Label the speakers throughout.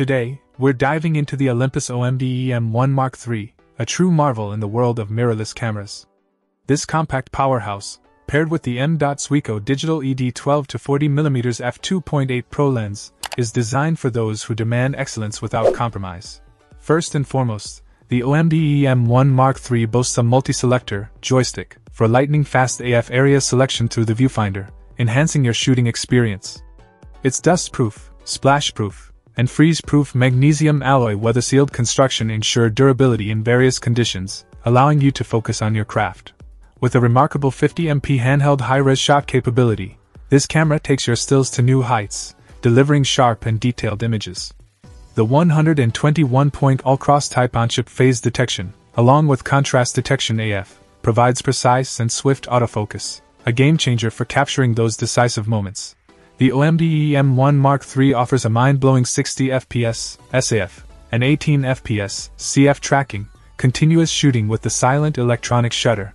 Speaker 1: Today, we're diving into the Olympus OMD EM1 Mark III, a true marvel in the world of mirrorless cameras. This compact powerhouse, paired with the M. Zuiko Digital ED 12 to 40mm f2.8 Pro lens, is designed for those who demand excellence without compromise. First and foremost, the OMD EM1 Mark III boasts a multi-selector joystick for lightning fast AF area selection through the viewfinder, enhancing your shooting experience. Its dust-proof, splash-proof, and freeze-proof magnesium alloy weather-sealed construction ensure durability in various conditions, allowing you to focus on your craft. With a remarkable 50MP handheld high-res shot capability, this camera takes your stills to new heights, delivering sharp and detailed images. The 121 point all cross type on chip phase detection, along with contrast detection AF, provides precise and swift autofocus, a game changer for capturing those decisive moments. The OMD EM1 Mark III offers a mind blowing 60 FPS SAF and 18 FPS CF tracking, continuous shooting with the silent electronic shutter,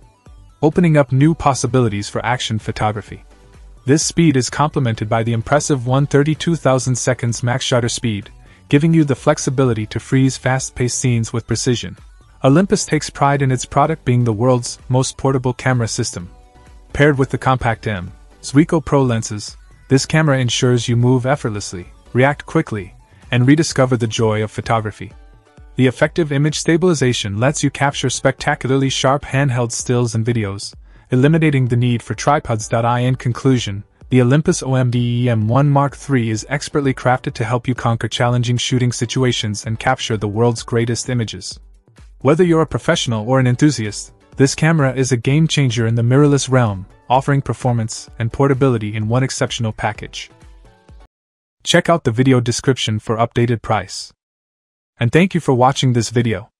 Speaker 1: opening up new possibilities for action photography. This speed is complemented by the impressive 132,000 seconds max shutter speed, giving you the flexibility to freeze fast paced scenes with precision. Olympus takes pride in its product being the world's most portable camera system. Paired with the compact M, Zuiko Pro lenses, this camera ensures you move effortlessly, react quickly, and rediscover the joy of photography. The effective image stabilization lets you capture spectacularly sharp handheld stills and videos, eliminating the need for tripods. In conclusion, the Olympus OMD EM1 Mark III is expertly crafted to help you conquer challenging shooting situations and capture the world's greatest images. Whether you're a professional or an enthusiast, this camera is a game changer in the mirrorless realm, offering performance and portability in one exceptional package. Check out the video description for updated price. And thank you for watching this video.